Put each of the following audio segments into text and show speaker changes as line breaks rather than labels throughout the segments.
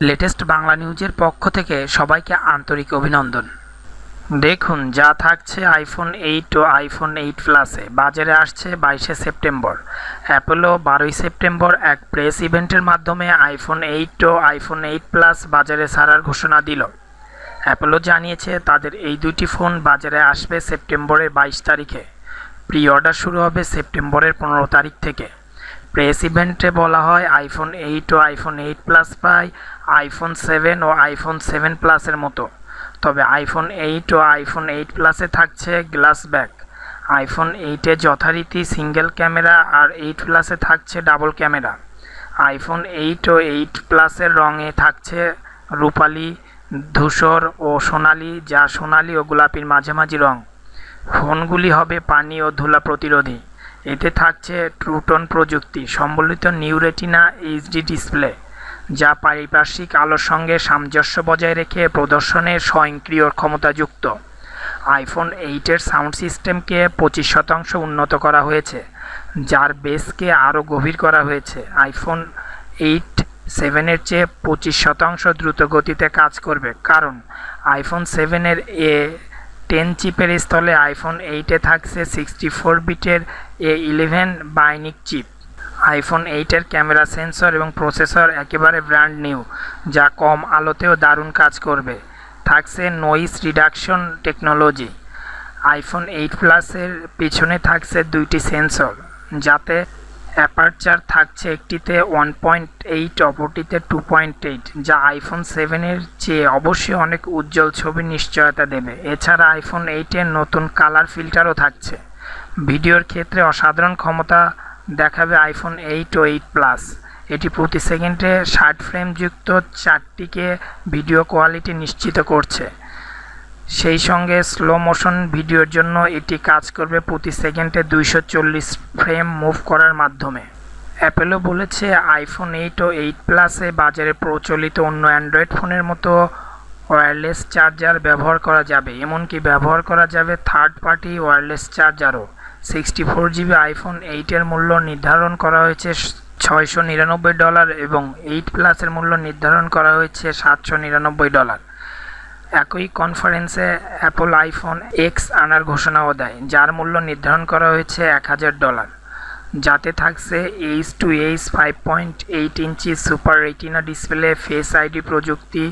Latest Bangla নিউজের পক্ষ থেকে সবাইকে আন্তরিক অভিনন্দন। দেখুন, যা থাকছে আইফোন এইট ও আইফোন এইট প্লাসে বাজারে আসছে বাইশে সেপ্টেম্বর। অ্যাপোলো বারোই সেপ্টেম্বর এক প্রেস ইভেন্টের মাধ্যমে আইফোন এইট ও আইফোন এইট প্লাস বাজারে ছাড়ার ঘোষণা দিল। অ্যাপোলো জানিয়েছে, তাদের এই দুটি ফোন বাজারে আসবে সেপ্টেম্বরের বাইশ তারিখে। প্রি অর্ডার শুরু হবে সেপ্টেম্বরের পনেরো তারিখ থেকে। প্রেস ইভেন্টে বলা হয় আইফোন এইট ও আইফোন এইট প্লাস পাই আইফোন সেভেন ও আইফোন সেভেন প্লাসের মতো। তবে আইফোন এইট ও আইফোন এইট প্লাসে থাকছে গ্লাস ব্যাক আইফোন এইটে যথারীতি সিঙ্গেল ক্যামেরা আর এইট প্লাসে থাকছে ডাবল ক্যামেরা আইফোন এইট ও এইট প্লাসের রঙে থাকছে রূপালি, ধূসর ও সোনালি, যা সোনালি ও গোলাপির মাঝামাঝি রং। ফোনগুলি হবে পানি ও ধুলা প্রতিরোধী। এতে থাকছে ট্রুটন প্রযুক্তি, সম্বলিত নিউ রেটিনা এইচডি ডিসপ্লে, যা পারিপার্শ্বিক আলোর সঙ্গে সামঞ্জস্য বজায় রেখে প্রদর্শনের স্বয়ংক্রিয় ক্ষমতাযুক্ত। আইফোন এইটের সাউন্ড সিস্টেমকে পঁচিশ শতাংশ উন্নত করা হয়েছে, যার বেসকে আরও গভীর করা হয়েছে। আইফোন এইট সেভেনের চেয়ে পঁচিশ শতাংশ দ্রুত গতিতে কাজ করবে, কারণ আইফোন সেভেনের এ টেন চিপের স্থলে আইফোন এইটে থাকছে সিক্সটি ফোর বিটের A eleven bionic chip. IPhone এইটের ক্যামেরা সেন্সর এবং প্রসেসর একেবারে ব্র্যান্ড নিউ, যা কম আলোতেও দারুণ কাজ করবে। থাকছে noise reduction technology. IPhone eight প্লাসের পিছনে থাকছে দুইটি সেন্সর, যাতে অ্যাপারচার থাকছে একটিতে ওয়ান পয়েন্ট এইট অপরটিতে টু পয়েন্ট এইট যা আইফোন সেভেনের চেয়ে অবশ্যই অনেক উজ্জ্বল ছবির নিশ্চয়তা দেবে। এছাড়া আইফোন এইটের নতুন কালার ফিল্টারও থাকছে। ভিডিওর ক্ষেত্রে অসাধারণ ক্ষমতা দেখাবে আইফোন এইট ও এইট প্লাস এটি প্রতি সেকেন্ডে ষাট ফ্রেমযুক্ত চারটিকে ভিডিও কোয়ালিটি নিশ্চিত করছে। সেই সঙ্গে স্লো মোশন ভিডিওর জন্য এটি কাজ করবে প্রতি সেকেন্ডে দুইশো চল্লিশ ফ্রেম মুভ করার মাধ্যমে। অ্যাপেলও বলেছে আইফোন এইট ও এইট প্লাসে বাজারে প্রচলিত অন্য অ্যান্ড্রয়েড ফোনের মতো ওয়্যারলেস চার্জার ব্যবহার করা যাবে, এমনকি ব্যবহার করা যাবে থার্ড পার্টি ওয়্যারলেস চার্জারও সিক্সটি ফোর জিবি আইফোন এইটের মূল্য নির্ধারণ করা হয়েছে ছয়শো নিরানব্বই ডলার এবং এইট প্লাসের মূল্য নির্ধারণ করা হয়েছে সাতশো নিরানব্বই ডলার একই কনফারেন্সে অ্যাপল আইফোন এক্স আনার ঘোষণাও দেয়, যার মূল্য নির্ধারণ করা হয়েছে এক হাজার ডলার। যাতে থাকছে edge to edge five point eight inch super retina display face ID প্রযুক্তি,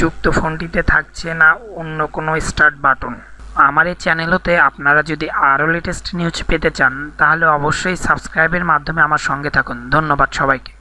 যুক্ত ফোনটিতে থাকছে না অন্য কোনো স্টার্ট বাটন আমার এই চ্যানেলতে আপনারা যদি আরও লেটেস্ট নিউজ পেতে চান, তাহলে অবশ্যই সাবস্ক্রাইবের মাধ্যমে আমার সঙ্গে থাকুন। ধন্যবাদ সবাইকে।